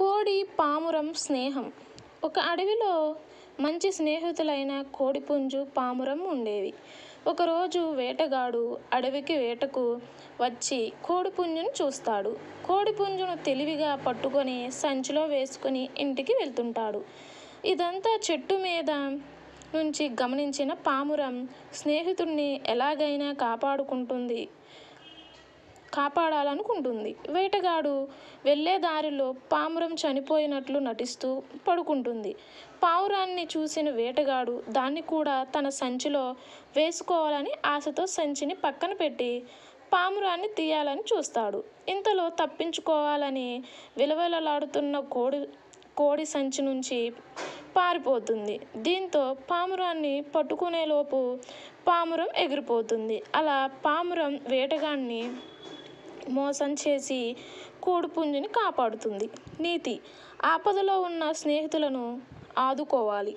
కోడి పామురం స్నేహం. ఒక అడవిలో మంచి స్నేహితులైన కోడిపుంజు పామురం ఉండేవి. ఒకరోజు వేటగాడు అడవికి వేటకు వచ్చి కోడిపుంజును చూస్తాడు. కోడిపుంజును తెలివిగా పట్టుకొని సంచిలో వేసుకుని ఇంటికి వెళ్తుంటాడు. ఇదంతా చెట్టు మీద నుంచి గమనించిన పామురం స్నేహితుడిని ఎలాగైనా కాపాడుకుంటుంది. కాపాడాలనుకుంటుంది. వేటగాడు వెళ్ళే దారిలో పావురం చనిపోయినట్లు నటిస్తూ పడుకుంటుంది. పావురాన్ని చూసిన వేటగాడు దాన్ని కూడా తన సంచిలో వేసుకోవాలని ఆశతో సంచిని పక్కన పెట్టి పామురాన్ని తీయాలని చూస్తాడు. ఇంతలో తప్పించుకోవాలని విలవిలలాడుతున్న కోడి కోడి సంచి నుంచి పారిపోతుంది. దీంతో పామురాన్ని పట్టుకునేలోపు పామురం ఎగిరిపోతుంది. అలా పామురం వేటగాడిని మోసం చేసి కోడిపుంజుని కాపాడుతుంది. నీతి. ఆపదలో ఉన్న స్నేహితులను ఆదుకోవాలి.